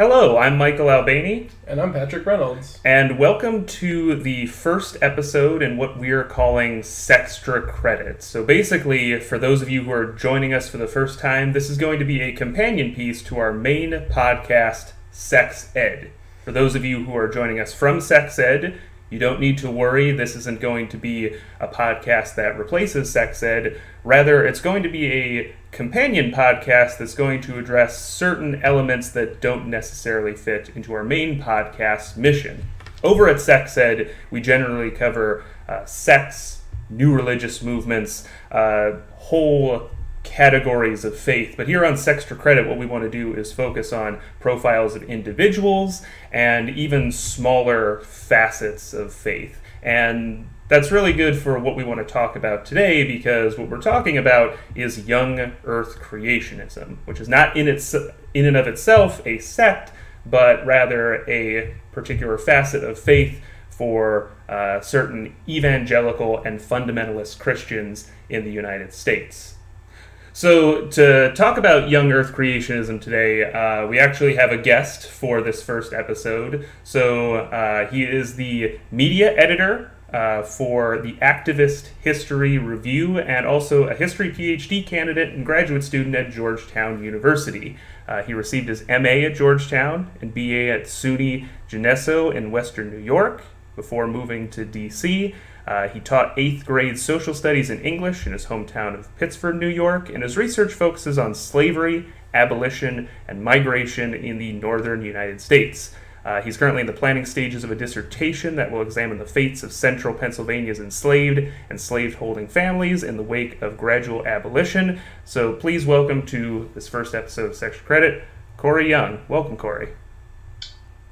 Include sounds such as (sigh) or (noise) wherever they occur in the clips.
Hello, I'm Michael Albany. And I'm Patrick Reynolds. And welcome to the first episode in what we're calling Sectstra Credits. So basically, for those of you who are joining us for the first time, this is going to be a companion piece to our main podcast, Sects Ed. For those of you who are joining us from Sects Ed, you don't need to worry. This isn't going to be a podcast that replaces sects ed. Rather, it's going to be a companion podcast that's going to address certain elements that don't necessarily fit into our main podcast mission. Over at Sects Ed, we generally cover uh, sects, new religious movements, uh, whole categories of faith. But here on Sectstra Credit, what we want to do is focus on profiles of individuals and even smaller facets of faith. And that's really good for what we want to talk about today because what we're talking about is young earth creationism, which is not in its in and of itself a sect, but rather a particular facet of faith for uh, certain evangelical and fundamentalist Christians in the United States. So, to talk about young Earth creationism today, uh, we actually have a guest for this first episode. So, uh, he is the media editor uh, for the Activist History Review and also a history PhD candidate and graduate student at Georgetown University. Uh, he received his MA at Georgetown and BA at SUNY Geneso in Western New York before moving to DC. Uh, he taught eighth grade social studies in English in his hometown of Pittsford, New York, and his research focuses on slavery, abolition, and migration in the northern United States. Uh, he's currently in the planning stages of a dissertation that will examine the fates of central Pennsylvania's enslaved and slave holding families in the wake of gradual abolition. So please welcome to this first episode of Sectstra Credit, Cory Young. Welcome, Cory.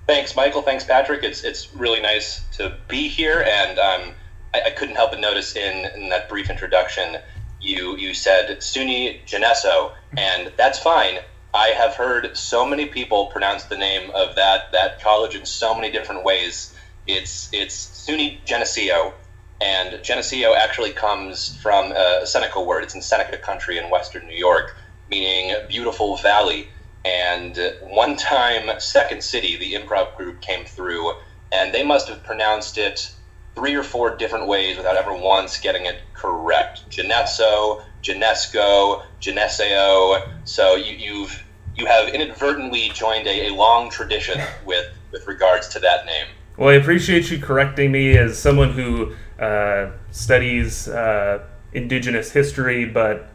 Thanks, Michael. Thanks, Patrick. It's it's really nice to be here, and um, I, I, couldn't help but notice in, in that brief introduction you you said SUNY Geneso, and that's fine. I have heard so many people pronounce the name of that that college in so many different ways. It's it's SUNY Geneseo, and Geneseo actually comes from a Seneca word. It's in Seneca country in western New York, meaning beautiful valley. And one time, Second City, the improv group, came through, and they must have pronounced it three or four different ways without ever once getting it correct. Genesso, Genesco, Geneseo. So you, you've you have inadvertently joined a, a long tradition with with regards to that name. Well, I appreciate you correcting me as someone who uh, studies uh, indigenous history, but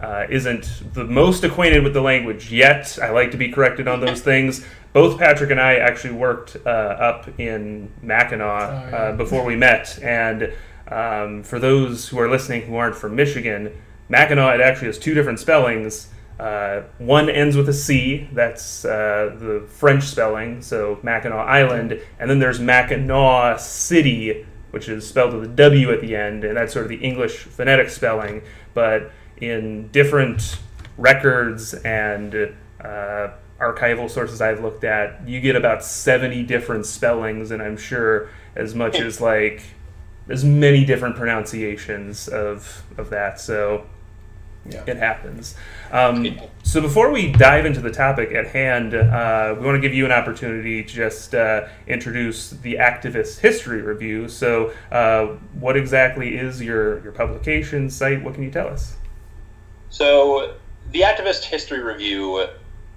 uh, isn't the most acquainted with the language yet. I like to be corrected on those things. Both Patrick and I actually worked uh, up in Mackinac oh. Uh, before we met, and um, for those who are listening who aren't from Michigan, Mackinac it actually has two different spellings. Uh, one ends with a C, that's uh, the French spelling, so Mackinac Island, and then there's Mackinaw City, which is spelled with a W at the end, and that's sort of the English phonetic spelling. But in different records and uh, archival sources I've looked at, you get about 70 different spellings, and I'm sure as much as like as many different pronunciations of of that. So yeah. it happens. Um, so before we dive into the topic at hand, uh, we want to give you an opportunity to just uh, introduce the Activist History Review. So, uh, what exactly is your your publication site? What can you tell us? So, the Activist History Review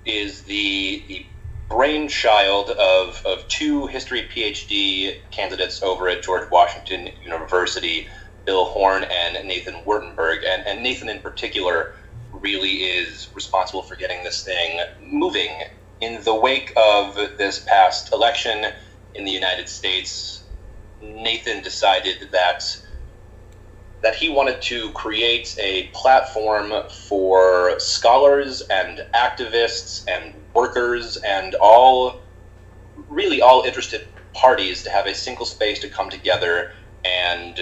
is the the brainchild of, of two history PhD candidates over at George Washington University Bill Horn and Nathan Wuertenberg. And, and Nathan, in particular, really is responsible for getting this thing moving. In the wake of this past election in the United States, Nathan decided that that he wanted to create a platform for scholars and activists and workers and all really all interested parties to have a single space to come together and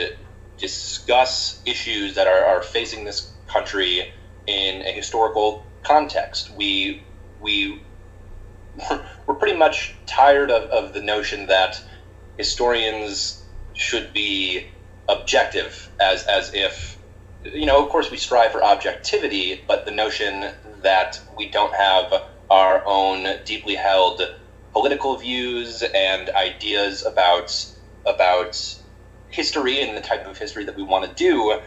discuss issues that are, are facing this country in a historical context. We we (laughs) we're pretty much tired of, of the notion that historians should be objective as as if you know of course we strive for objectivity but the notion that we don't have our own deeply held political views and ideas about about history and the type of history that we want to do,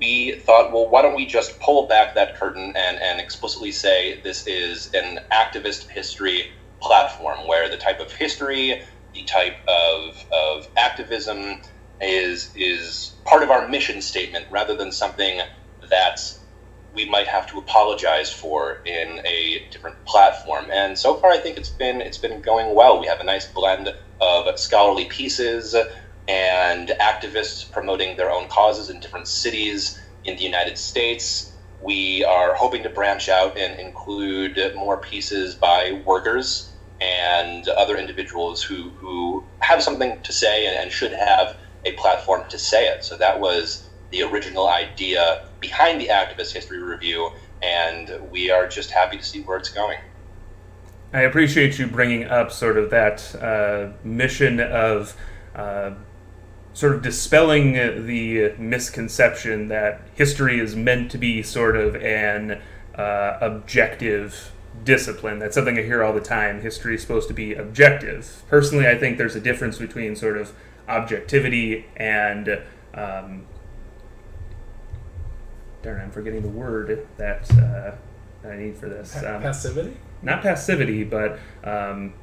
we thought, well, why don't we just pull back that curtain and, and explicitly say this is an activist history platform where the type of history, the type of, of activism is is part of our mission statement rather than something that we might have to apologize for in a different platform. And so far, I think it's been it's been going well. We have a nice blend of scholarly pieces and activists promoting their own causes in different cities in the United States. We are hoping to branch out and include more pieces by workers and other individuals who, who have something to say and, and should have a platform to say it. So that was the original idea behind the Activist History Review, and we are just happy to see where it's going. I appreciate you bringing up sort of that uh, mission of uh, sort of dispelling the misconception that history is meant to be sort of an uh, objective discipline. That's something I hear all the time. History is supposed to be objective. Personally, I think there's a difference between sort of objectivity and um, darn, I'm forgetting the word that, uh, that I need for this. Um, passivity. Not passivity, but um,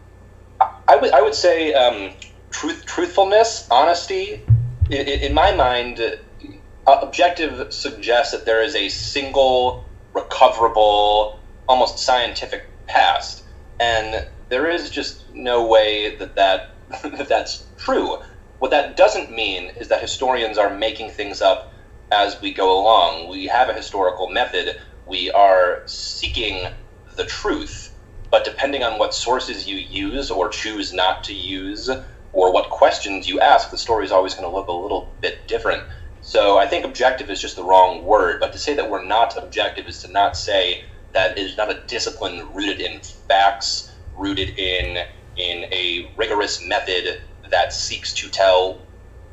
I would I would say um, truth, truthfulness, honesty. In, in my mind, uh, objective suggests that there is a single, recoverable, almost scientific past, and there is just no way that that that (laughs) that's true. What that doesn't mean is that historians are making things up as we go along. We have a historical method. We are seeking the truth, but depending on what sources you use or choose not to use, or what questions you ask, the story is always going to look a little bit different. So I think objective is just the wrong word. But to say that we're not objective is to not say that it is not a discipline rooted in facts, rooted in in a rigorous method that seeks to tell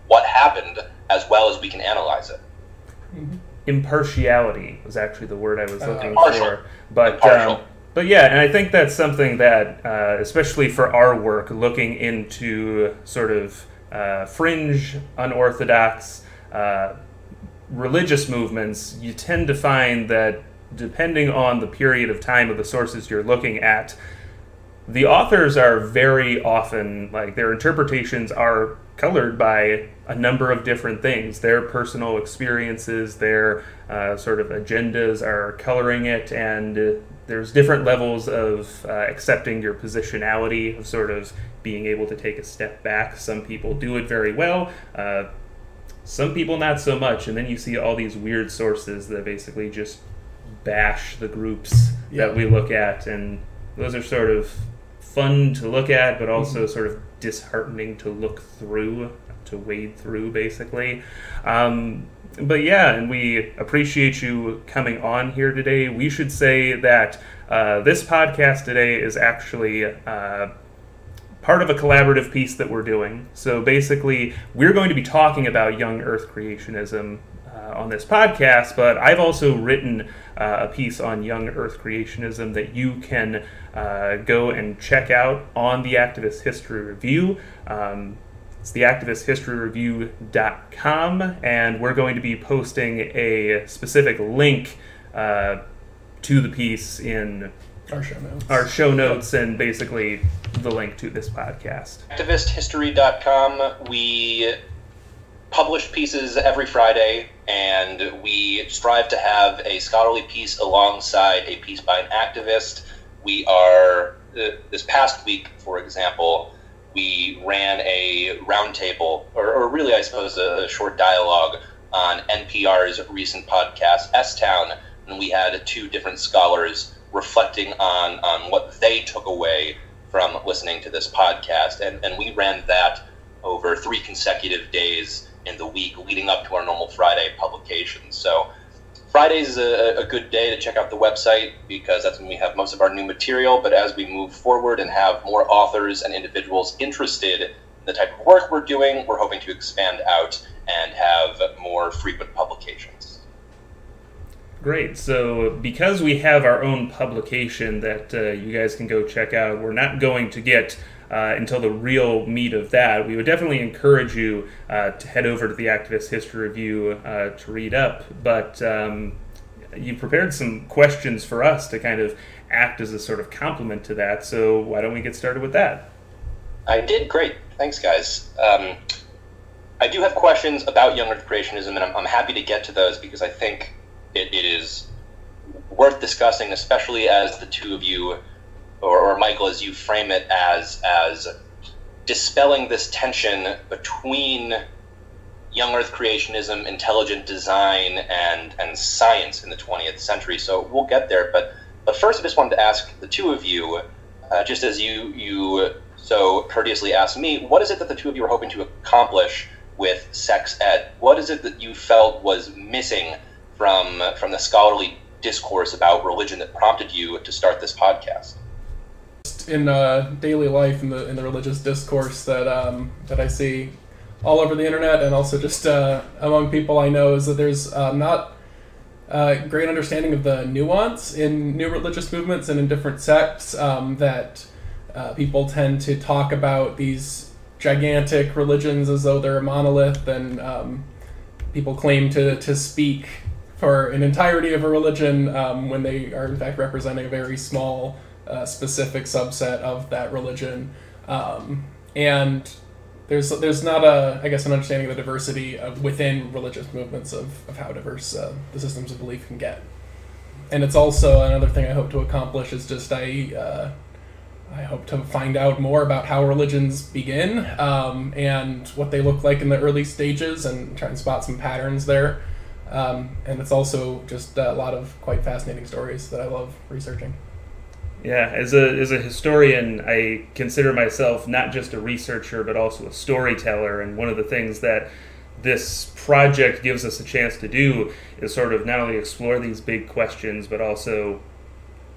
what happened as well as we can analyze it. Mm-hmm. Impartiality was actually the word I was uh, looking for. But um, but yeah, and I think that's something that, uh, especially for our work, looking into sort of uh, fringe, unorthodox uh, religious movements, you tend to find that depending on the period of time of the sources you're looking at, the authors are very often like their interpretations are colored by a number of different things. Their personal experiences, their uh, sort of agendas are coloring it, and there's different levels of uh, accepting your positionality of sort of being able to take a step back. Some people do it very well. Uh, some people not so much, and then you see all these weird sources that basically just bash the groups yeah. that we look at, and those are sort of fun to look at, but also mm-hmm. sort of disheartening to look through, to wade through, basically. Um, but yeah, and we appreciate you coming on here today. We should say that uh, this podcast today is actually uh, part of a collaborative piece that we're doing. So basically, we're going to be talking about young Earth creationism uh, on this podcast, but I've also written uh, a piece on young Earth creationism that you can uh, go and check out on the Activist History Review. Um, it's theactivisthistoryreview.com, and we're going to be posting a specific link uh, to the piece in our show notes. Our show notes and basically the link to this podcast. Activisthistory.com. We publish pieces every Friday, and we strive to have a scholarly piece alongside a piece by an activist. We are, uh, this past week, for example, we ran a roundtable, or, or really, I suppose, a, a short dialogue on NPR's recent podcast, S Town, and we had two different scholars reflecting on, on what they took away from listening to this podcast. And, and we ran that over three consecutive days in the week leading up to our normal Friday publication. So Fridays is a, a, good day to check out the website because that's when we have most of our new material. But as we move forward and have more authors and individuals interested in the type of work we're doing, we're hoping to expand out and have more frequent publications. Great. So, because we have our own publication that uh, you guys can go check out, we're not going to get uh, until the real meat of that. We would definitely encourage you uh, to head over to the Activist History Review uh, to read up. But um, you prepared some questions for us to kind of act as a sort of complement to that. So, why don't we get started with that? I did. Great. Thanks, guys. Um, I do have questions about young earth creationism, and I'm, I'm happy to get to those because I think it, it is worth discussing, especially as the two of you, or, or Michael, as you frame it as as dispelling this tension between young Earth creationism, intelligent design, and and science in the 20th century. So we'll get there, but but first, I just wanted to ask the two of you, uh, just as you you so courteously asked me, what is it that the two of you are hoping to accomplish with sects ed? What is it that you felt was missing from from the scholarly discourse about religion that prompted you to start this podcast? In uh, daily life, in the in the religious discourse that um, that I see all over the internet, and also just uh, among people I know, is that there's uh, not a great understanding of the nuance in new religious movements and in different sects. Um, that uh, people tend to talk about these gigantic religions as though they're a monolith, and um, people claim to to speak for an entirety of a religion um, when they are in fact representing a very small uh, specific subset of that religion. Um, and there's there's not a I guess an understanding of the diversity of within religious movements of, of how diverse uh, the systems of belief can get. And it's also another thing I hope to accomplish is just I uh, I hope to find out more about how religions begin um, and what they look like in the early stages and try and spot some patterns there. Um, and it's also just a lot of quite fascinating stories that I love researching. Yeah, as a as a historian, I consider myself not just a researcher but also a storyteller. And one of the things that this project gives us a chance to do is sort of not only explore these big questions but also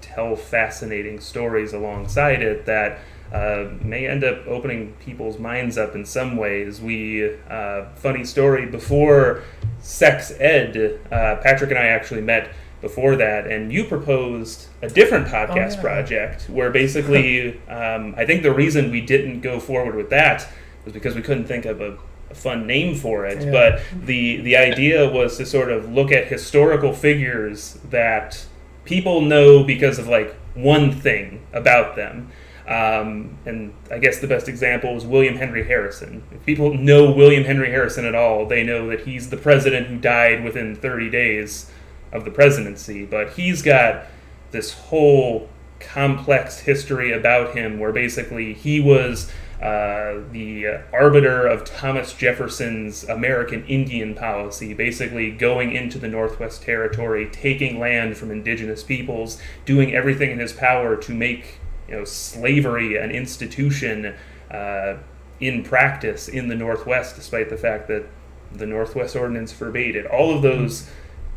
tell fascinating stories alongside it that uh, may end up opening people's minds up in some ways. We, uh, funny story, before sects ed, uh, Patrick and I actually met before that, and you proposed a different podcast oh, yeah. project where basically, (laughs) um, I think the reason we didn't go forward with that was because we couldn't think of a, a fun name for it. Yeah. But the the idea was to sort of look at historical figures that people know because of like one thing about them. Um, and I guess the best example is William Henry Harrison. If people know William Henry Harrison at all, they know that he's the president who died within 30 days of the presidency. But he's got this whole complex history about him where basically he was uh, the arbiter of Thomas Jefferson's American Indian policy, basically going into the Northwest Territory, taking land from indigenous peoples, doing everything in his power to make you know slavery an institution uh, in practice in the Northwest, despite the fact that the Northwest Ordinance forbade it. All of those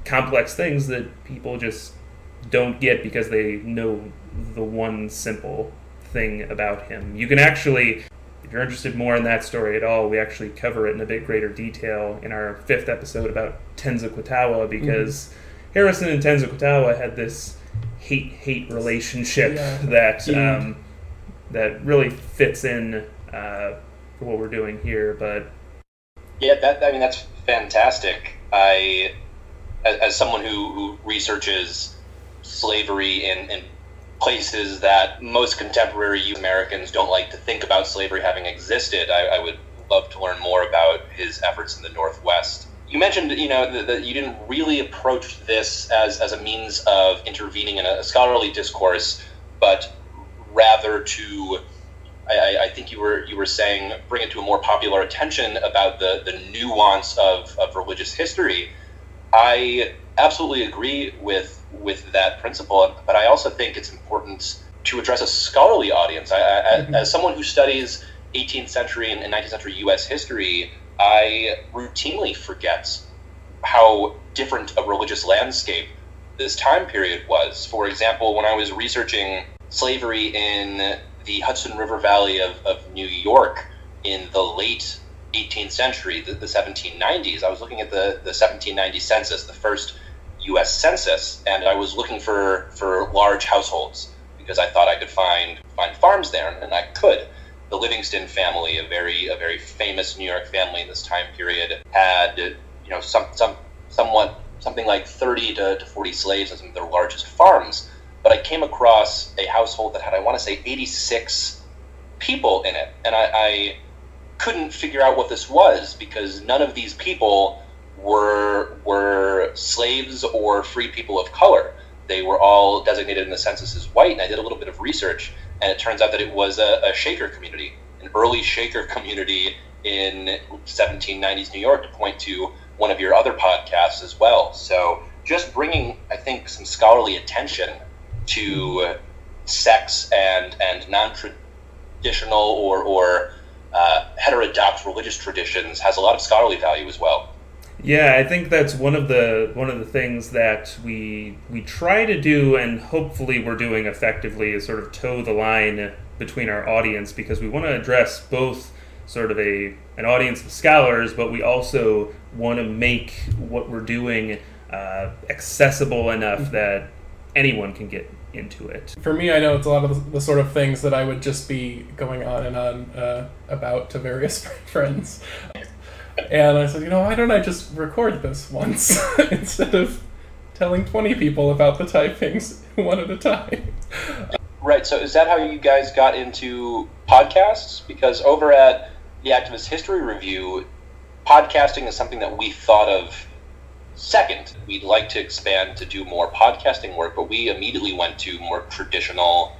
complex things that people just don't get because they know the one simple thing about him. You can actually, if you're interested more in that story at all, we actually cover it in a bit greater detail in our fifth episode about Tenskwatawa because mm-hmm. Harrison and Tenskwatawa had this hate hate relationship yeah. that um, that really fits in uh, for what we're doing here. But yeah, that I mean that's fantastic. I as, as someone who, who researches slavery in, in places that most contemporary Americans don't like to think about slavery having existed, I, I would love to learn more about his efforts in the Northwest you mentioned, you know, that, that, you didn't really approach this as, as a means of intervening in a scholarly discourse, but rather to, I, I think you were you were saying, bring it to a more popular attention about the, the nuance of, of religious history. I absolutely agree with with that principle, but I also think it's important to address a scholarly audience. I, I, mm-hmm. As someone who studies 18th century and 19th century U.S. history, I routinely forget how different a religious landscape this time period was. For example, when I was researching slavery in the Hudson River Valley of, of New York in the late 18th century, the, the 1790s, I was looking at the, the 1790 census, the first U.S. Census, and I was looking for for large households because I thought I could find find farms there, and I could. The Livingston family, a very a very famous New York family in this time period, had you know some some somewhat something like 30 to, to 40 slaves and some of their largest farms. But I came across a household that had, I want to say, 86 people in it. And I, I couldn't figure out what this was because none of these people were, were slaves or free people of color. They were all designated in the census as white. And I did a little bit of research, and it turns out that it was a, a Shaker community, an early Shaker community in 1790s New York, to point to one of your other podcasts as well. So just bringing, I think, some scholarly attention to sects and and non-traditional or or uh, heterodox religious traditions has a lot of scholarly value as well. Yeah, I think that's one of the one of the things that we we try to do, and hopefully we're doing effectively, is sort of toe the line between our audience because we want to address both sort of a an audience of scholars, but we also want to make what we're doing uh, accessible enough mm-hmm. that anyone can get into it. For me, I know it's a lot of the, sort of things that I would just be going on and on uh, about to various (laughs) friends. And I said, you know, why don't I just record this once (laughs) instead of telling 20 people about the typings (laughs) one at a time? Right. So is that how you guys got into podcasts? Because over at the Activist History Review, podcasting is something that we thought of second. We'd like to expand to do more podcasting work, but we immediately went to more traditional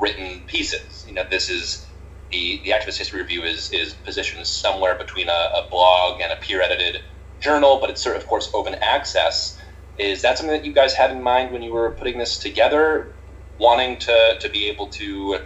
written pieces. You know, this is the, the Activist History Review is, is positioned somewhere between a, a blog and a peer edited journal, but it's sort of, of course, open access. Is that something that you guys had in mind when you were putting this together? Wanting to, to be able to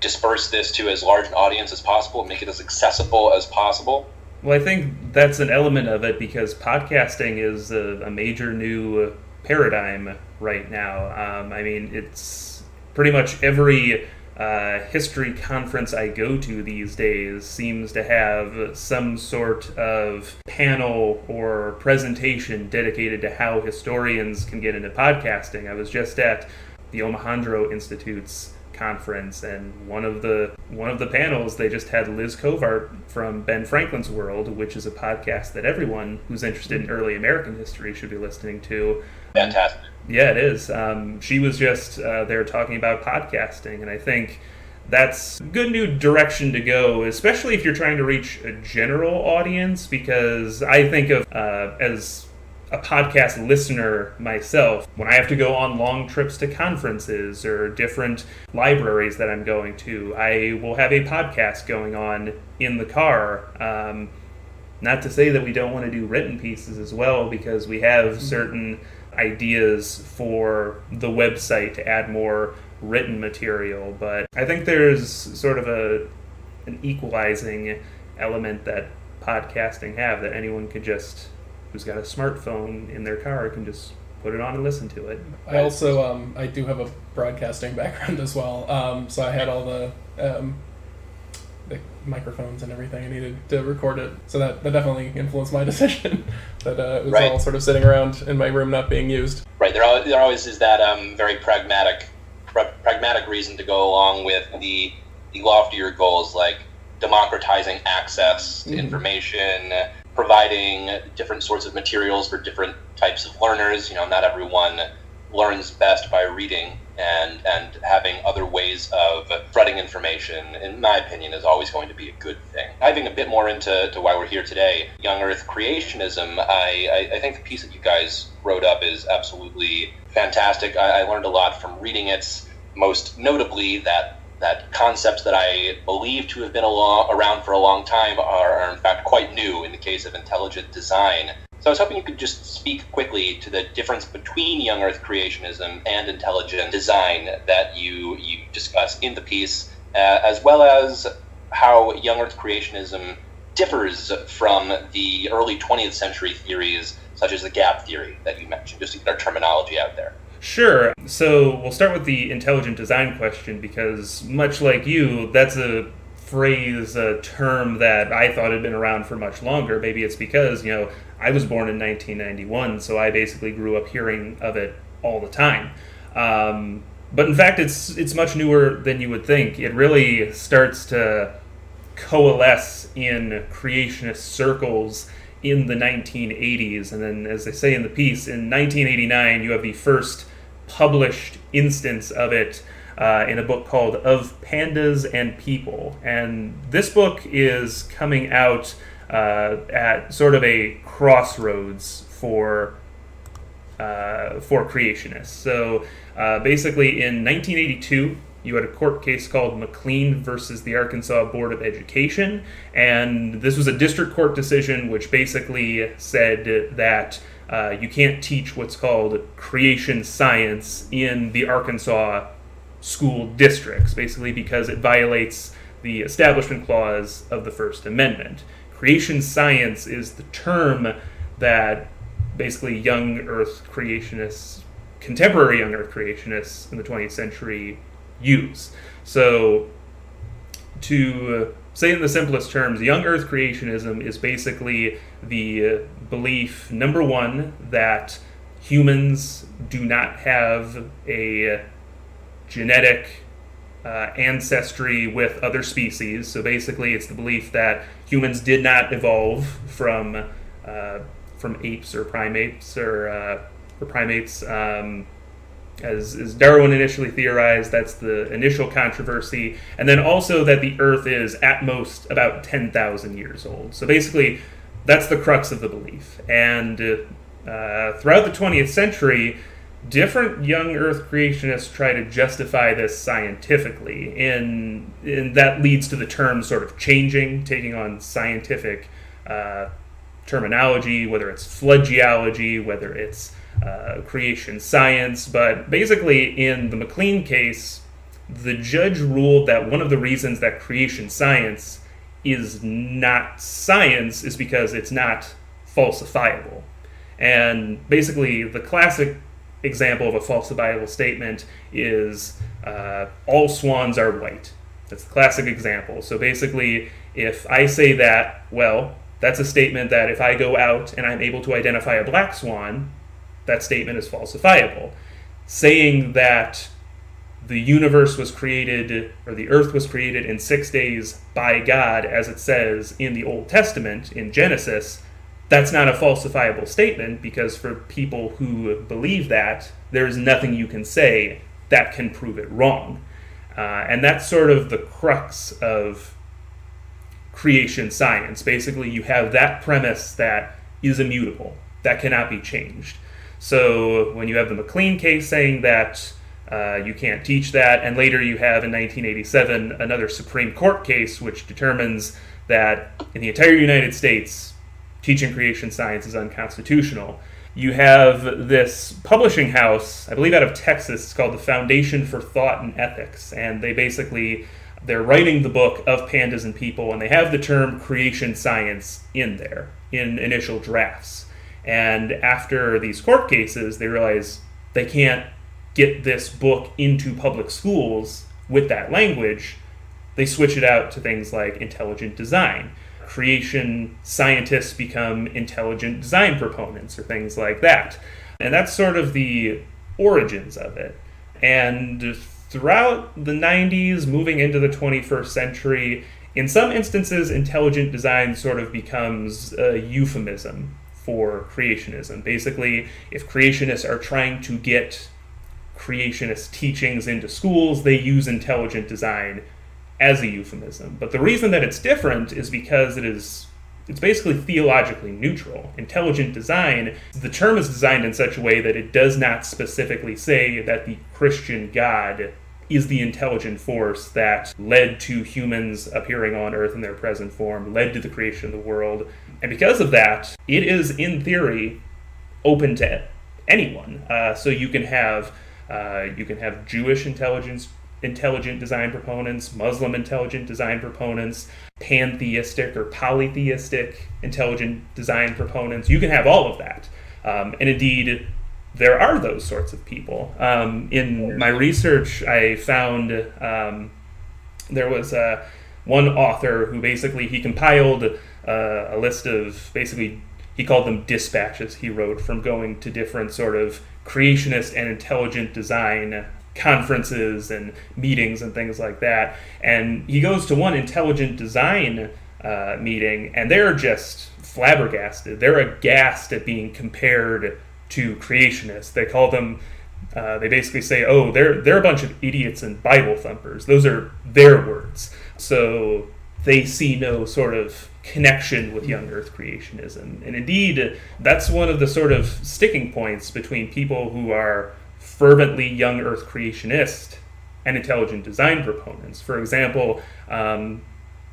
disperse this to as large an audience as possible, make it as accessible as possible? Well, I think that's an element of it because podcasting is a, a major new paradigm right now. Um, I mean, it's pretty much every uh, history conference I go to these days seems to have some sort of panel or presentation dedicated to how historians can get into podcasting. I was just at the Omohundro Institute's conference, and one of the one of the panels they just had Liz Covart from Ben Franklin's World, which is a podcast that everyone who's interested in early American history should be listening to. Fantastic. Yeah, it is. Um, she was just uh, there talking about podcasting, and I think that's a good new direction to go, especially if you're trying to reach a general audience. Because I think of uh, as a podcast listener myself, when I have to go on long trips to conferences or different libraries that I'm going to, I will have a podcast going on in the car. Um, not to say that we don't want to do written pieces as well, because we have mm-hmm. certain ideas for the website to add more written material, but I think there's sort of a an equalizing element that podcasting have that anyone could just who's got a smartphone in their car can just put it on and listen to it. I also um, I do have a broadcasting (laughs) background as well, um, so I had all the um, the microphones and everything I needed to record it. So that, that definitely influenced my (laughs) decision. that uh, it was right. all sort of sitting around in my room not being used. Right. There always, there always is that um, very pragmatic pragmatic reason to go along with the the loftier goals like democratizing access to mm-hmm. information providing different sorts of materials for different types of learners. You know, not everyone learns best by reading, and and having other ways of spreading information, in my opinion, is always going to be a good thing. Diving a bit more into to why we're here today, young Earth creationism. I, I, I think the piece that you guys wrote up is absolutely fantastic. I, I learned a lot from reading it. Most notably, that that concepts that I believe to have been around for a long time are, are, in fact quite new in the case of intelligent design. So I was hoping you could just speak quickly to the difference between young Earth creationism and intelligent design that you you discuss in the piece, uh, as well as how young Earth creationism differs from the early 20th century theories such as the gap theory that you mentioned, just to get our terminology out there. Sure. So we'll start with the intelligent design question because, much like you, that's a phrase, a term that I thought had been around for much longer. Maybe it's because, you know, I was born in 1991, so I basically grew up hearing of it all the time. Um, but in fact, it's it's much newer than you would think. It really starts to coalesce in creationist circles in the 1980s, and then, as they say in the piece, in 1989, you have the first published instance of it uh, in a book called Of Pandas and People. And this book is coming out uh, at sort of a crossroads for uh, for creationists. So uh, basically, in 1982, you had a court case called McLean versus the Arkansas Board of Education, and this was a district court decision which basically said that uh, you can't teach what's called creation science in the Arkansas school districts, basically because it violates the Establishment Clause of the First Amendment. Creation science is the term that basically young Earth creationists, contemporary young Earth creationists in the 20th century use. So, to say in the simplest terms, young Earth creationism is basically the belief, number one, that humans do not have a genetic uh, ancestry with other species. So basically, it's the belief that humans did not evolve from uh, from apes or primates or, uh, or primates. Um, as, as Darwin initially theorized, that's the initial controversy. And then also that the Earth is at most about 10,000 years old. So basically, that's the crux of the belief. And uh, throughout the 20th century, different young Earth creationists try to justify this scientifically, and, and that leads to the term sort of changing, taking on scientific uh, terminology, whether it's flood geology, whether it's uh, creation science. But basically, in the McLean case, the judge ruled that one of the reasons that creation science is not science is because it's not falsifiable. And basically, the classic example of a falsifiable statement is uh, all swans are white. That's the classic example. So basically, if I say that, well, that's a statement that if I go out and I'm able to identify a black swan, that statement is falsifiable. Saying that the universe was created, or the earth was created in six days by God, as it says in the Old Testament, in Genesis, that's not a falsifiable statement because for people who believe that, there's nothing you can say that can prove it wrong. Uh, and that's sort of the crux of creation science. Basically, you have that premise that is immutable, that cannot be changed. So when you have the McLean case saying that uh, you can't teach that, and later you have in 1987 another Supreme Court case which determines that in the entire United States, teaching creation science is unconstitutional. You have this publishing house, I believe out of Texas, it's called the Foundation for Thought and Ethics, and they basically they're writing the book of pandas and people, and they have the term creation science in there in initial drafts. And after these court cases, they realize they can't get this book into public schools with that language. They switch it out to things like intelligent design creation scientists become intelligent design proponents or things like that. And that's sort of the origins of it. And throughout the 90s, moving into the 21st century, in some instances, intelligent design sort of becomes a euphemism for creationism. Basically, if creationists are trying to get creationist teachings into schools, they use intelligent design as a euphemism. But the reason that it's different is because it is it's basically theologically neutral. Intelligent design, the term is designed in such a way that it does not specifically say that the Christian God is the intelligent force that led to humans appearing on Earth in their present form, led to the creation of the world. And because of that, it is, in theory, open to anyone. Uh, so you can have uh, you can have Jewish intelligence intelligent design proponents, Muslim intelligent design proponents, pantheistic or polytheistic intelligent design proponents. You can have all of that. Um, and indeed, there are those sorts of people. Um, in my research, I found um, there was uh, one author who basically he compiled uh, a list of basically he called them dispatches he wrote from going to different sort of creationist and intelligent design conferences and meetings and things like that. And he goes to one intelligent design uh, meeting, and they're just flabbergasted. They're aghast at being compared to creationists. They call them. Uh, they basically say, "Oh, they're they're a bunch of idiots and Bible thumpers." Those are their words. So they see no sort of connection with young Earth creationism, and indeed, that's one of the sort of sticking points between people who are fervently young Earth creationist and intelligent design proponents. For example, um,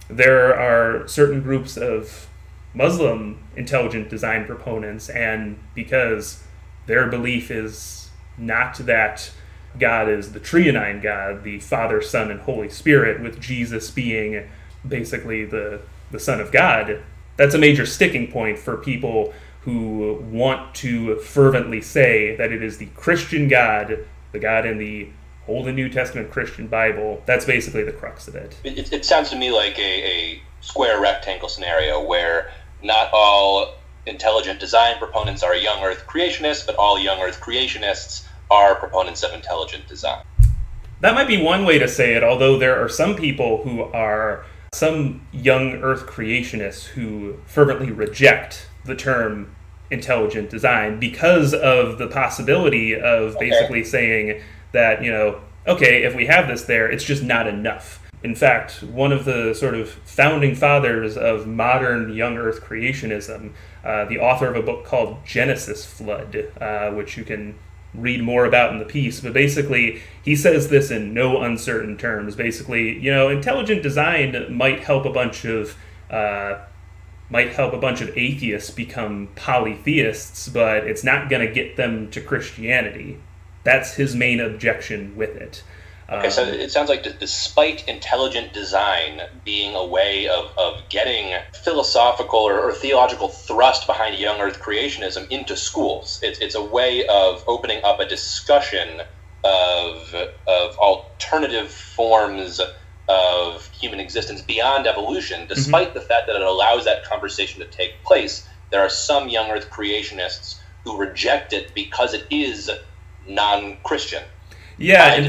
there are certain groups of Muslim intelligent design proponents, and because their belief is not that God is the triune God, the Father, Son, and Holy Spirit, with Jesus being basically the, the Son of God, that's a major sticking point for people who want to fervently say that it is the Christian God, the God in the Old and New Testament Christian Bible. That's basically the crux of it. It, it sounds to me like a, a square rectangle scenario where not all intelligent design proponents are young Earth creationists, but all young Earth creationists are proponents of intelligent design. That might be one way to say it, although there are some people who are some young Earth creationists who fervently reject the term intelligent design because of the possibility of okay. basically saying that, you know, okay, if we have this there, it's just not enough. In fact, one of the sort of founding fathers of modern young Earth creationism, uh, the author of a book called Genesis Flood, uh, which you can read more about in the piece, but basically he says this in no uncertain terms. Basically, you know, intelligent design might help a bunch of uh, might help a bunch of atheists become polytheists, but it's not going to get them to Christianity. That's his main objection with it. Okay, so um, it sounds like despite intelligent design being a way of, of getting philosophical or, or theological thrust behind young earth creationism into schools, it's, it's a way of opening up a discussion of, of alternative forms of human existence beyond evolution, mm-hmm. despite mm-hmm. the fact that it allows that conversation to take place. There are some young earth creationists who reject it because it is non Christian. Yeah, in,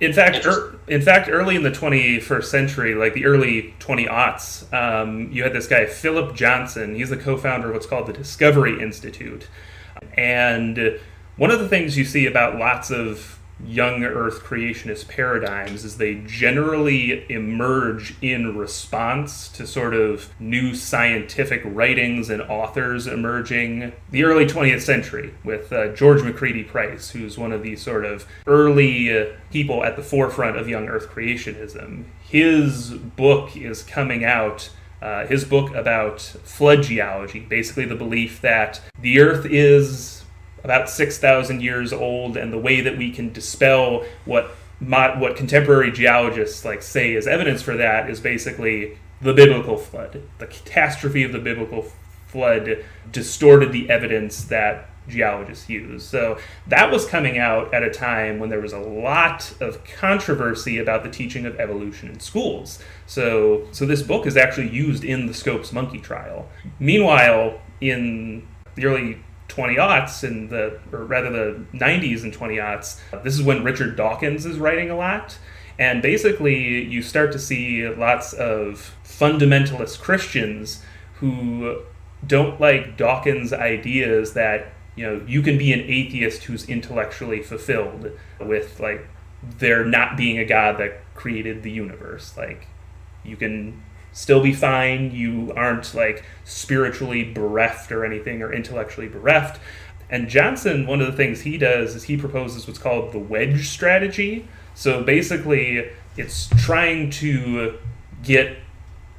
in, fact, er, in fact, early in the 21st century, like the early 20 aughts, um, you had this guy Philip Johnson. He's the co-founder of what's called the Discovery Institute, and one of the things you see about lots of young earth creationist paradigms is they generally emerge in response to sort of new scientific writings and authors emerging the early 20th century with uh, george McCready price who's one of the sort of early uh, people at the forefront of young earth creationism. His book is coming out uh, his book about flood geology basically the belief that the earth is about 6,000 years old, and the way that we can dispel what what contemporary geologists like say is evidence for that is basically the biblical flood. The catastrophe of the biblical flood distorted the evidence that geologists use. So that was coming out at a time when there was a lot of controversy about the teaching of evolution in schools. So so this book is actually used in the Scopes monkey trial. Meanwhile, in the early 20 aughts and the or rather the 90s and 20 aughts this is when richard dawkins is writing a lot. And basically you start to see lots of fundamentalist christians who don't like dawkins ideas that you know you can be an atheist who's intellectually fulfilled with like there not being a god that created the universe. Like you can still be fine. You aren't like spiritually bereft or anything or intellectually bereft. And Johnson, one of the things he does is he proposes what's called the wedge strategy. So basically, it's trying to get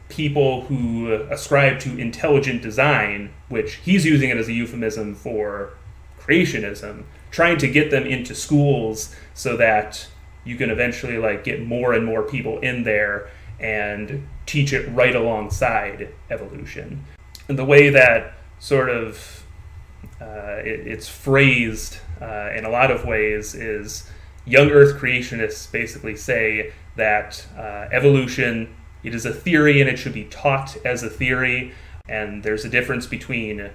people who ascribe to intelligent design, which he's using it as a euphemism for creationism, trying to get them into schools so that you can eventually like get more and more people in there and teach it right alongside evolution. And the way that sort of uh, it, it's phrased uh, in a lot of ways is young Earth creationists basically say that uh, evolution it is a theory and it should be taught as a theory, and there's a difference between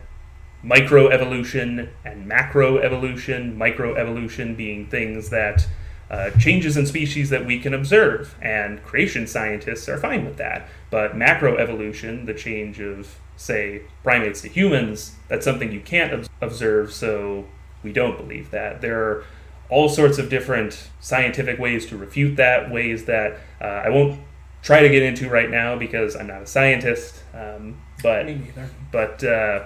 microevolution and macroevolution. Microevolution being things that uh, changes in species that we can observe, and creation scientists are fine with that. But macroevolution, the change of, say, primates to humans, that's something you can't ob- observe, so we don't believe that. There are all sorts of different scientific ways to refute that, ways that uh, I won't try to get into right now because I'm not a scientist. Um, but Me neither. but uh,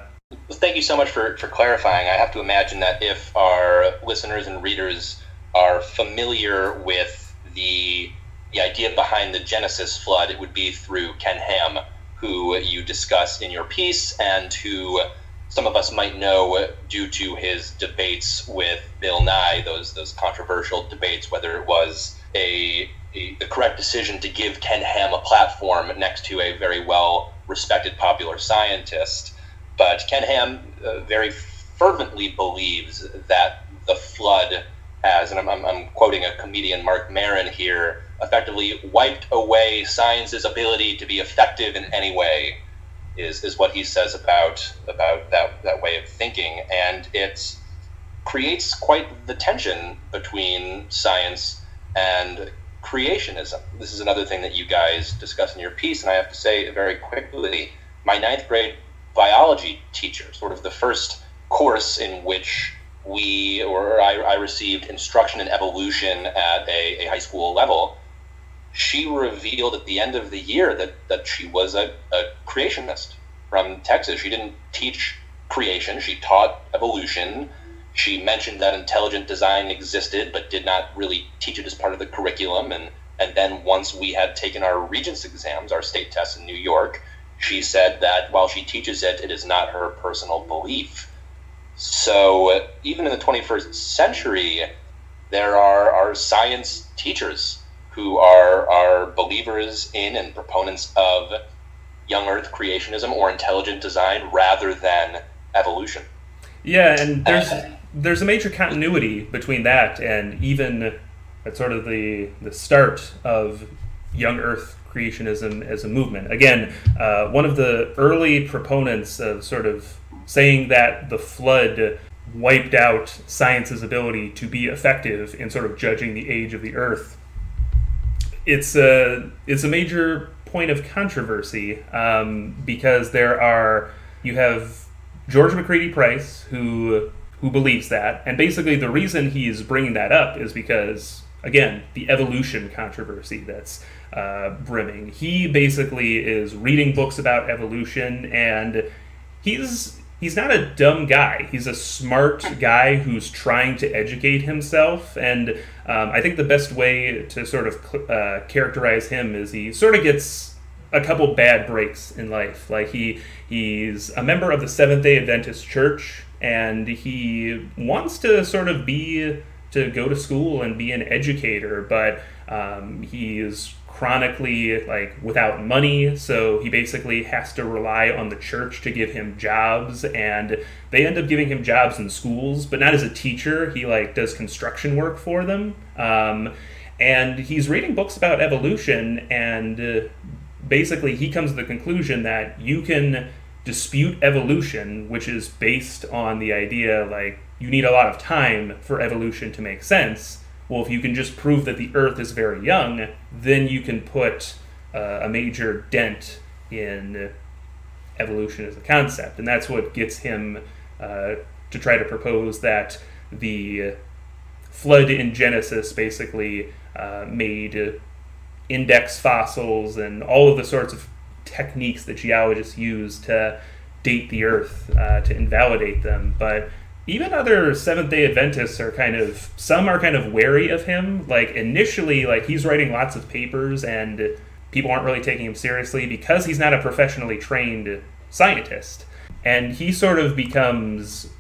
Thank you so much for, for clarifying. I have to imagine that if our listeners and readers are familiar with the the idea behind the Genesis flood, it would be through Ken Ham, who you discuss in your piece, and who some of us might know due to his debates with Bill Nye, those those controversial debates, whether it was a, a the correct decision to give Ken Ham a platform next to a very well respected popular scientist. But Ken Ham uh, very fervently believes that the flood has, and I'm, I'm, I'm quoting a comedian, Marc Maron here, effectively wiped away science's ability to be effective in any way. Is, is what he says about about that, that way of thinking, and it creates quite the tension between science and creationism. This is another thing that you guys discuss in your piece, and I have to say very quickly, my ninth grade biology teacher, sort of the first course in which we or I, I received instruction in evolution at a, a high school level, she revealed at the end of the year that, that she was a, a creationist from Texas. She didn't teach creation, she taught evolution. She mentioned that intelligent design existed, but did not really teach it as part of the curriculum. And, and then once we had taken our Regents exams, our state tests in New York, she said that while she teaches it, it is not her personal belief. So even in the 21st century, there are, are science teachers who are, are believers in and proponents of young earth creationism or intelligent design rather than evolution. yeah, and there's there's a major continuity between that and even at sort of the the start of young Earth creationism as a movement. Again, uh, one of the early proponents of sort of saying that the flood wiped out science's ability to be effective in sort of judging the age of the Earth. It's a it's a major point of controversy um, because there are you have George McCready Price who who believes that, and basically the reason he's bringing that up is because again the evolution controversy that's uh, brimming. He basically is reading books about evolution, and he's he's not a dumb guy. He's a smart guy who's trying to educate himself, and um, I think the best way to sort of uh, characterize him is he sort of gets a couple bad breaks in life. Like he he's a member of the Seventh Day Adventist Church, and he wants to sort of be to go to school and be an educator, but um, he's chronically like without money so he basically has to rely on the church to give him jobs and they end up giving him jobs in schools but not as a teacher. He like does construction work for them. Um, and he's reading books about evolution and uh, basically he comes to the conclusion that you can dispute evolution which is based on the idea like you need a lot of time for evolution to make sense well, if you can just prove that the Earth is very young, then you can put uh, a major dent in evolution as a concept. And that's what gets him uh, to try to propose that the flood in Genesis basically uh, made index fossils and all of the sorts of techniques that geologists use to date the Earth uh, to invalidate them. But even other Seventh Day Adventists are kind of some are kind of wary of him. Like initially, like he's writing lots of papers and people aren't really taking him seriously because he's not a professionally trained scientist. And he sort of becomes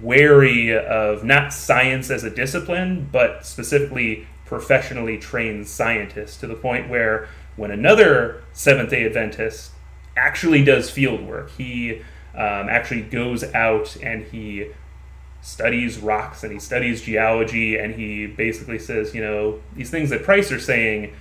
wary of not science as a discipline, but specifically professionally trained scientists to the point where when another Seventh day Adventist actually does field work, he um, actually goes out and he studies rocks and he studies geology and he basically says, you know, these things that Price are saying,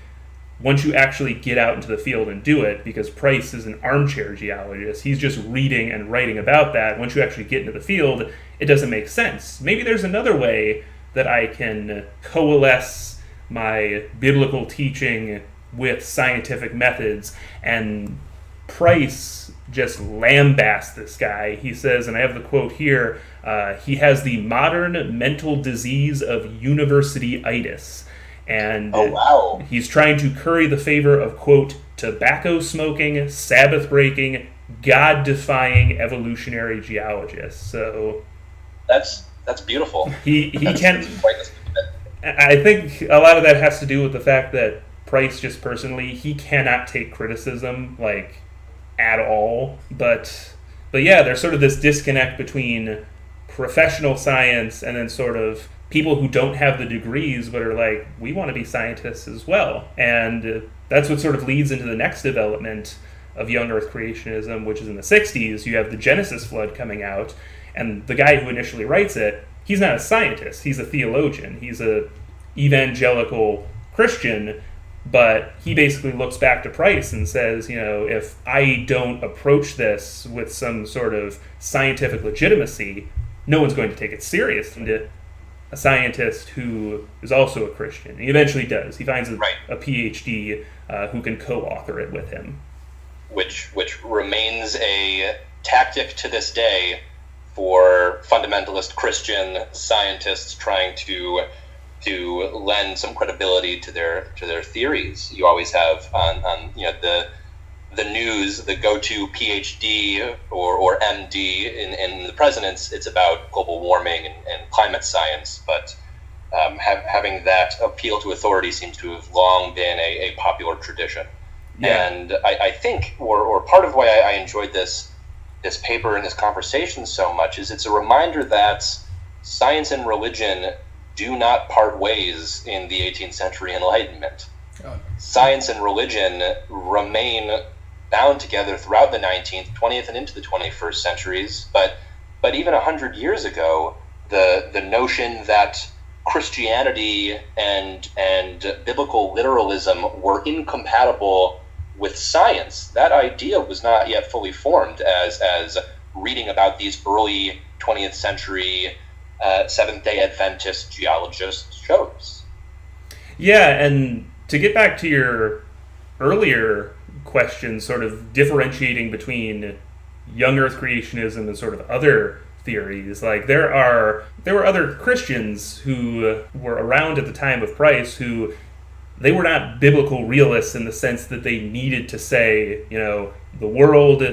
once you actually get out into the field and do it, because Price is an armchair geologist, he's just reading and writing about that. Once you actually get into the field, it doesn't make sense. Maybe there's another way that I can coalesce my biblical teaching with scientific methods. And Price just lambasts this guy. He says, and I have the quote here uh, he has the modern mental disease of university-itis and oh, wow. he's trying to curry the favor of quote tobacco smoking, Sabbath breaking, God defying evolutionary geologists. So that's that's beautiful. He he can't. I think a lot of that has to do with the fact that Price just personally he cannot take criticism like at all. But but yeah, there's sort of this disconnect between professional science and then sort of people who don't have the degrees but are like, we want to be scientists as well. And that's what sort of leads into the next development of young Earth creationism, which is in the 60s. You have the Genesis flood coming out, and the guy who initially writes it, he's not a scientist, he's a theologian, he's a evangelical Christian. But he basically looks back to Price and says, you know, if I don't approach this with some sort of scientific legitimacy, no one's going to take it serious. And a scientist who is also a Christian. He eventually does. He finds a, right. a PhD uh, who can co-author it with him, which which remains a tactic to this day for fundamentalist Christian scientists trying to to lend some credibility to their to their theories. You always have on, on you know the the news, the go-to PhD or, or MD in, in the president's, it's about global warming and, and climate science. But um, have, having that appeal to authority seems to have long been a, a popular tradition. Yeah. And I, I, think, or, or part of why I, I enjoyed this this paper and this conversation so much is it's a reminder that science and religion do not part ways in the 18th century Enlightenment. Oh. Science and religion remain bound together throughout the 19th, 20th, and into the 21st centuries. But but even hundred years ago, the the notion that Christianity and and biblical literalism were incompatible with science, that idea was not yet fully formed. As as reading about these early 20th century uh, Seventh Day Adventist geologists shows. Yeah, and to get back to your earlier question, sort of differentiating between young Earth creationism and sort of other theories. Like there are there were other Christians who were around at the time of Price who they were not biblical realists in the sense that they needed to say, you know, the world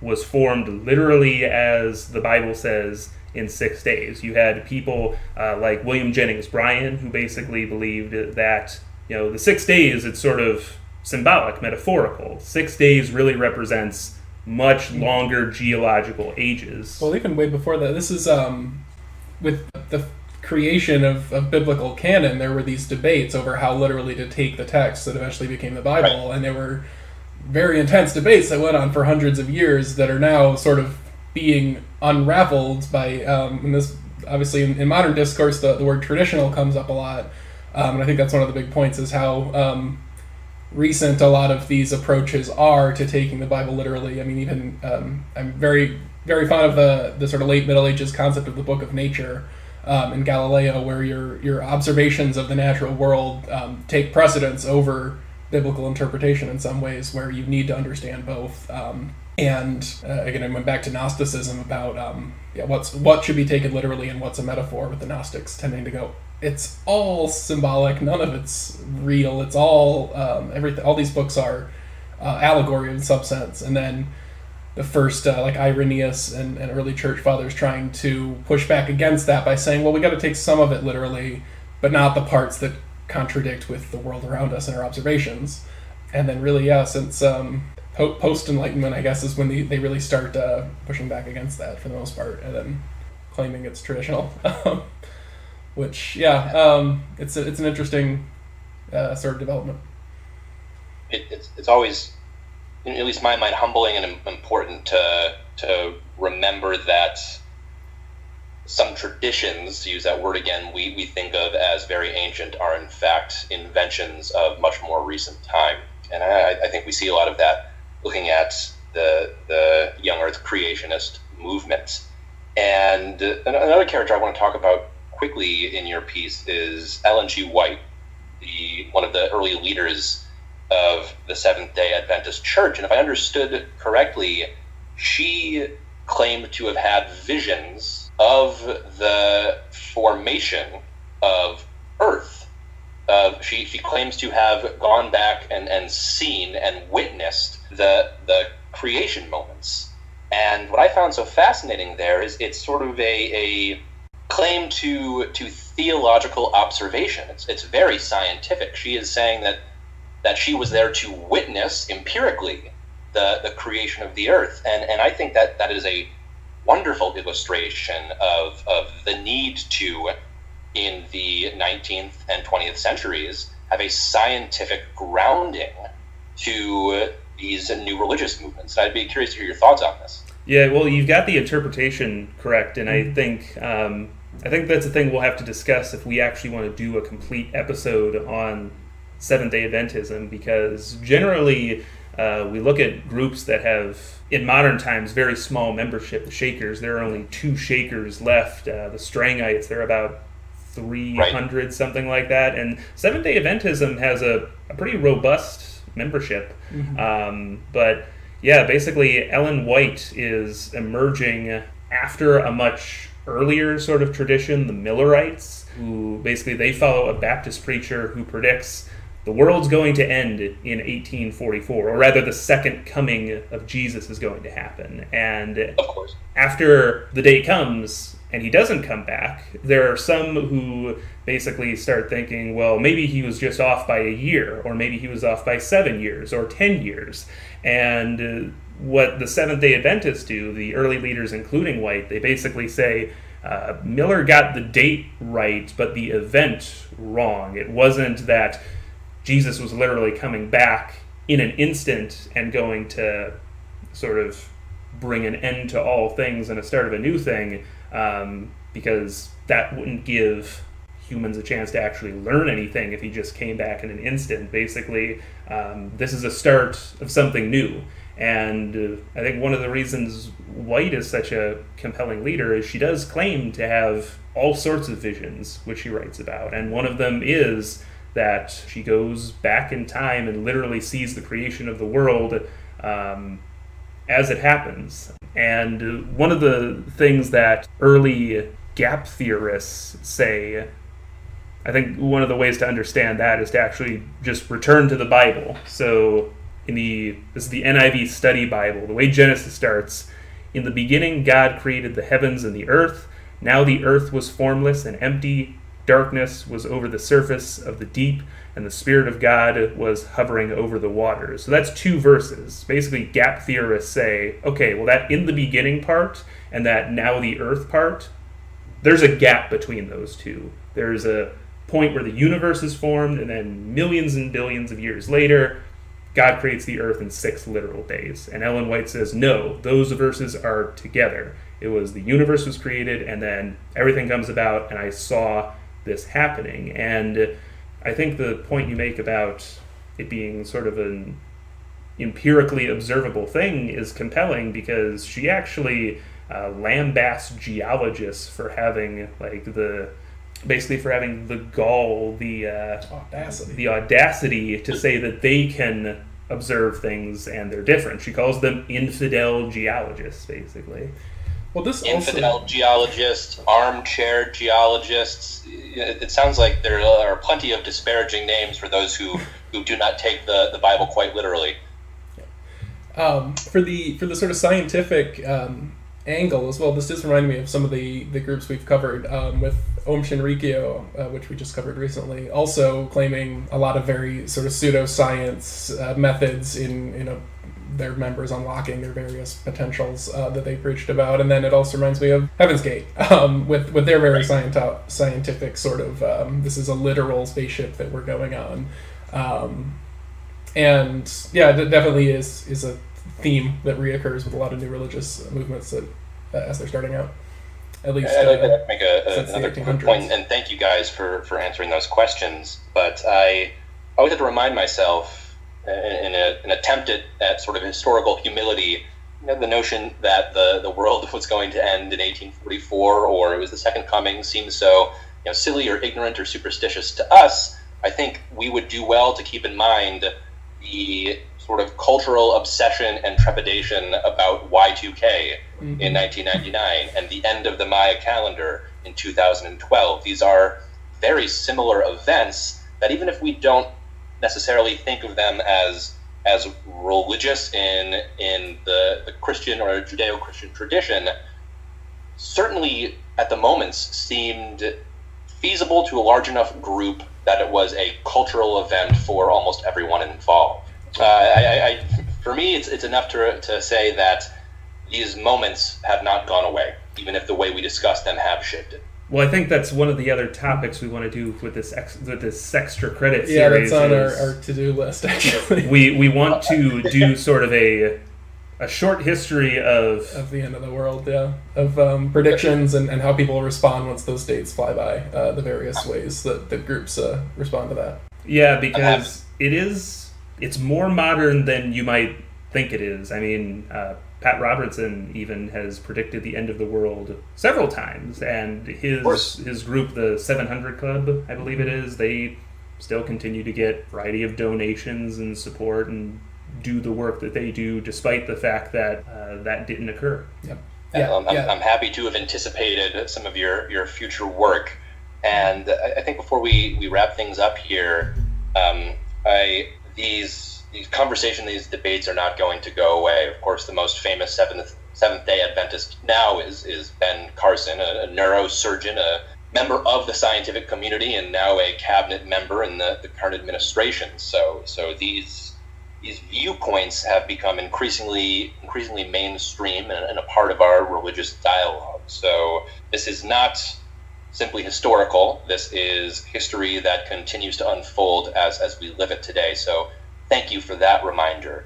was formed literally as the Bible says in six days. You had people uh, like William Jennings Bryan who basically believed that, you know, the six days it's sort of symbolic, metaphorical. Six days really represents much longer geological ages. Well, even way before that, this is um, with the creation of, of biblical canon. There were these debates over how literally to take the text that eventually became the Bible, right. and there were very intense debates that went on for hundreds of years that are now sort of being unraveled by um, this obviously in, in modern discourse the, the word traditional comes up a lot um, and i think that's one of the big points is how um, recent a lot of these approaches are to taking the Bible literally. I mean, even um, I'm very very fond of the the sort of late Middle Ages concept of the Book of Nature um, in Galileo, where your your observations of the natural world um, take precedence over biblical interpretation in some ways, where you need to understand both. Um, and uh, again, I went back to Gnosticism about um, yeah, what's what should be taken literally and what's a metaphor, with the Gnostics tending to go it's all symbolic. None of it's real. It's all um, everything. All these books are uh, allegory in some sense, and then the first uh, like Irenaeus and, and early church fathers trying to push back against that by saying, well, we got to take some of it literally, but not the parts that contradict with the world around us and our observations. And then really, yeah, since um, post Enlightenment, I guess, is when they, they really start uh, pushing back against that for the most part, and then claiming it's traditional. (laughs) which yeah, um, it's a, it's an interesting uh, sort of development. It, it's it's always, in at least my mind, humbling and important to to remember that some traditions, to use that word again, we, we think of as very ancient are in fact inventions of much more recent time. And I, I think we see a lot of that looking at the, the young earth creationist movement. And another character I want to talk about quickly in your piece is Ellen G. White, the one of the early leaders of the Seventh Day Adventist Church. And if I understood correctly, she claimed to have had visions of the formation of Earth. Uh, she, she claims to have gone back and, and seen and witnessed the, the creation moments. And what I found so fascinating there is it's sort of a, a claim to to theological observation. It's it's very scientific. She is saying that that she was there to witness empirically the, the creation of the earth. And and I think that that is a wonderful illustration of, of the need to in the 19th and 20th centuries have a scientific grounding to these new religious movements. I'd be curious to hear your thoughts on this. Yeah, well, you've got the interpretation correct, and I mm-hmm. think um, I think that's a thing we'll have to discuss if we actually want to do a complete episode on Seventh Day Adventism, because generally uh, we look at groups that have, in modern times, very small membership. The Shakers, there are only two Shakers left. Uh, the Strangites, they're about 300, right. something like that. And Seventh Day Adventism has a, a pretty robust membership, mm-hmm. um, but yeah, basically, Ellen White is emerging after a much earlier sort of tradition, the Millerites, who basically they follow a Baptist preacher who predicts the world's going to end in 1844, or rather, the second coming of Jesus is going to happen. And after the day comes, and he doesn't come back, there are some who basically start thinking, well, maybe he was just off by a year, or maybe he was off by seven years or ten years. And uh, what the Seventh day Adventists do, the early leaders, including White, they basically say, uh, Miller got the date right, but the event wrong. It wasn't that Jesus was literally coming back in an instant and going to sort of bring an end to all things and a start of a new thing um, because that wouldn't give humans a chance to actually learn anything if he just came back in an instant. Basically, um, this is a start of something new. And uh, I think one of the reasons White is such a compelling leader is she does claim to have all sorts of visions, which she writes about. And one of them is that she goes back in time and literally sees the creation of the world um, as it happens. And one of the things that early gap theorists say, I think one of the ways to understand that is to actually just return to the Bible. So, in the this is the NIV Study Bible. The way Genesis starts, in the beginning God created the heavens and the earth. Now the earth was formless and empty. Darkness was over the surface of the deep, and the Spirit of God was hovering over the waters. So that's two verses. Basically, gap theorists say, okay, well, that in the beginning part and that now the earth part, there's a gap between those two. There's a point where the universe is formed, and then millions and billions of years later, God creates the earth in six literal days. And Ellen White says, no, those verses are together. It was the universe was created, and then everything comes about, and I saw this happening. And I think the point you make about it being sort of an empirically observable thing is compelling because she actually uh, lambasts geologists for having like the basically for having the gall, the uh, audacity, the audacity to say that they can observe things and they're different. She calls them infidel geologists, basically. Well, this infidel also... geologists, armchair geologists. It sounds like there are plenty of disparaging names for those who, (laughs) who do not take the, the Bible quite literally. Um, for the for the sort of scientific um, angle as well, this does remind me of some of the, the groups we've covered um, with Aum Shinrikyo, uh, which we just covered recently, also claiming a lot of very sort of pseudoscience uh, methods in in a their members unlocking their various potentials uh, that they preached about. And then it also reminds me of Heaven's Gate um, with with their very scientific sort of um, this is a literal spaceship that we're going on. Um, and yeah, it definitely is is a theme that reoccurs with a lot of new religious movements that uh, as they're starting out. at least. I'd like uh, to make a, a, another quick point, and thank you guys for, for answering those questions. But I always have to remind myself, uh, in a, an attempt at, at sort of historical humility, you know, the notion that the, the world (laughs) was going to end in 1844 or it was the Second Coming seems so you know, silly or ignorant or superstitious to us. I think we would do well to keep in mind the sort of cultural obsession and trepidation about Y2K mm-hmm. in 1999 and the end of the Maya calendar in 2012. These are very similar events that even if we don't necessarily think of them as as religious in in the, the Christian or Judeo-Christian tradition, certainly at the moments seemed feasible to a large enough group that it was a cultural event for almost everyone involved. Uh, I, I, for me, it's, it's enough to, to say that these moments have not gone away, even if the way we discuss them have shifted. Well, I think that's one of the other topics we want to do with this ex- with this extra credit yeah, series. Yeah, that's on our, our to-do list (laughs) actually. we we want to do sort of a a short history of of the end of the world, yeah, of um, predictions and, and how people respond once those dates fly by, uh, the various ways that, that groups uh, respond to that. yeah because it is it's more modern than you might think it is. I mean, uh, Pat Robertson even has predicted the end of the world several times, and his his group, the 700 Club, I believe it is, they still continue to get a variety of donations and support and do the work that they do, despite the fact that uh, that didn't occur. Yep. Yeah, um, I'm, yeah. I'm happy to have anticipated some of your, your future work. And I, I think before we, we wrap things up here, um, I these these conversation, these debates are not going to go away. Of course, the most famous Seventh Seventh Day Adventist now is is Ben Carson, a, a neurosurgeon, a member of the scientific community, and now a cabinet member in the, the current administration. So so these these viewpoints have become increasingly increasingly mainstream and, and a part of our religious dialogue. So this is not simply historical. This is history that continues to unfold as as we live it today. So thank you for that reminder.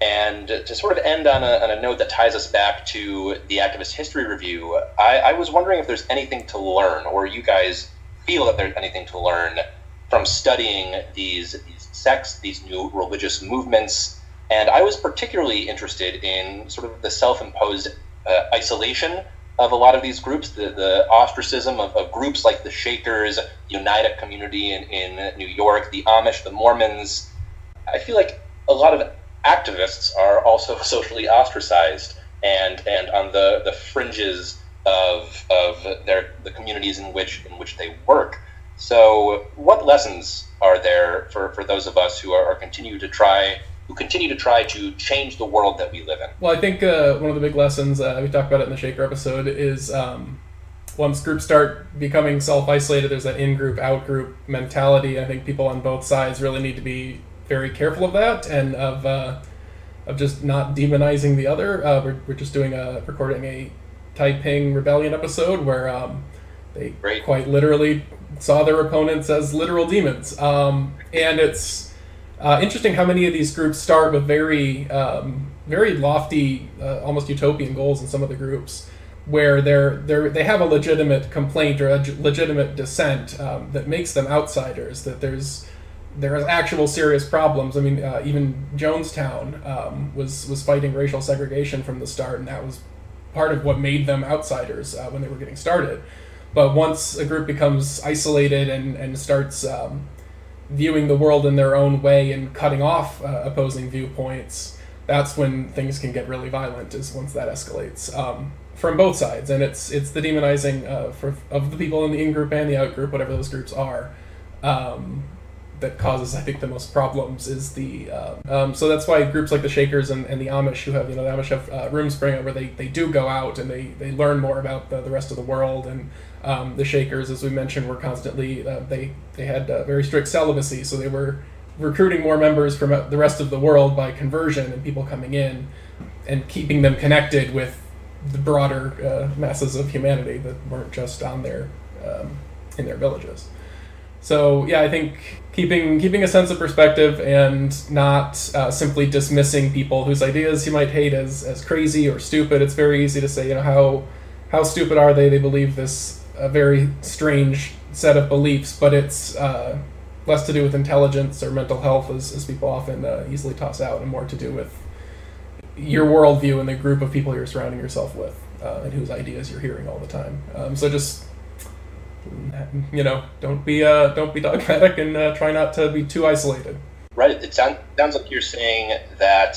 And to sort of end on a, on a note that ties us back to the activist history review, I, I was wondering if there's anything to learn, or you guys feel that there's anything to learn from studying these, these sects, these new religious movements. And I was particularly interested in sort of the self imposed uh, isolation of a lot of these groups, the, the ostracism of, of groups like the Shakers, the community in, in New York, the Amish, the Mormons. I feel like a lot of activists are also (laughs) socially ostracized and, and on the, the fringes of, of their, the communities in which, in which they work. So, what lessons are there for, for those of us who are, are continue to try who continue to try to change the world that we live in? Well, I think uh, one of the big lessons uh, we talked about it in the Shaker episode is um, once groups start becoming self-isolated, there's that in-group, out-group mentality. I think people on both sides really need to be very careful of that and of uh, of just not demonizing the other. Uh, we're, we're just doing a recording a Taiping rebellion episode where um, they Great. quite literally saw their opponents as literal demons, um, and it's uh, interesting how many of these groups start with very, um, very lofty, uh, almost utopian goals in some of the groups, where they're, they're they have a legitimate complaint or a legitimate dissent um, that makes them outsiders. That there's there actual serious problems. I mean, uh, even Jonestown um, was was fighting racial segregation from the start, and that was part of what made them outsiders uh, when they were getting started. But once a group becomes isolated and and starts um, viewing the world in their own way and cutting off uh, opposing viewpoints, that's when things can get really violent. Is once that escalates um, from both sides, and it's it's the demonizing uh, for, of the people in the in group and the out group, whatever those groups are. Um, that causes, I think, the most problems is the. Um, um, so that's why groups like the Shakers and, and the Amish, who have you know the Amish have uh, Rumspringa, where they, they do go out and they, they learn more about the, the rest of the world, and um, the Shakers, as we mentioned, were constantly uh, they they had uh, very strict celibacy, so they were recruiting more members from uh, the rest of the world by conversion and people coming in, and keeping them connected with the broader uh, masses of humanity that weren't just on their um, in their villages. So yeah, I think keeping keeping a sense of perspective and not uh, simply dismissing people whose ideas you might hate as, as crazy or stupid. It's very easy to say, you know, how how stupid are they? They believe this a very strange set of beliefs, but it's uh, less to do with intelligence or mental health, as, as people often uh, easily toss out, and more to do with your worldview and the group of people you're surrounding yourself with, uh, and whose ideas you're hearing all the time. Um, so just you know, don't be uh, don't be dogmatic and uh, try not to be too isolated. Right. It sound, sounds like you're saying that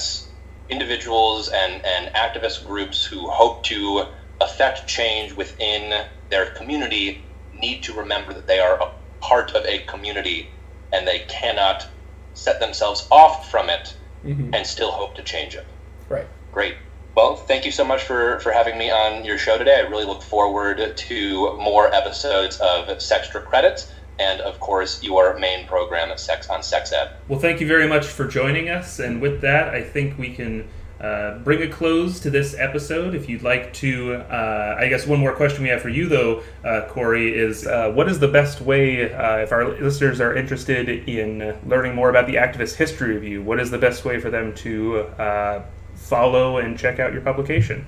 individuals and, and activist groups who hope to affect change within their community need to remember that they are a part of a community and they cannot set themselves off from it mm-hmm. and still hope to change it. Right. Great. Well, thank you so much for, for having me on your show today. I really look forward to more episodes of Sectstra Credits and, of course, your main program, Sex on Sects Ed. Well, thank you very much for joining us. And with that, I think we can uh, bring a close to this episode. If you'd like to, uh, I guess one more question we have for you, though, uh, Cory, is uh, what is the best way, uh, if our listeners are interested in learning more about the Activist History Review, what is the best way for them to uh, follow and check out your publication?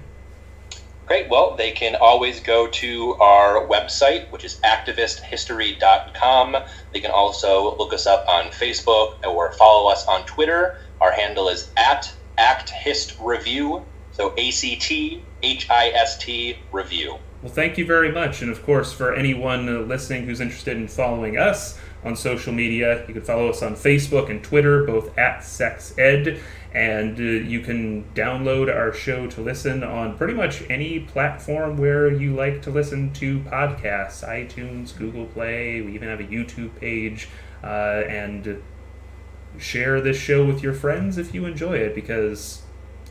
Great. Well, they can always go to our website, which is activisthistory.com. They can also look us up on Facebook or follow us on Twitter. Our handle is at Act Hist Review. So A C T H I S T Review. Well, thank you very much. And of course, for anyone uh, listening who's interested in following us on social media, you can follow us on Facebook and Twitter, both at SectsEd. And uh, you can download our show to listen on pretty much any platform where you like to listen to podcasts iTunes, Google Play. We even have a YouTube page. Uh, and share this show with your friends if you enjoy it because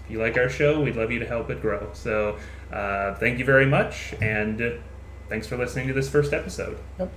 if you like our show, we'd love you to help it grow. So, uh, thank you very much, and thanks for listening to this first episode. Yep.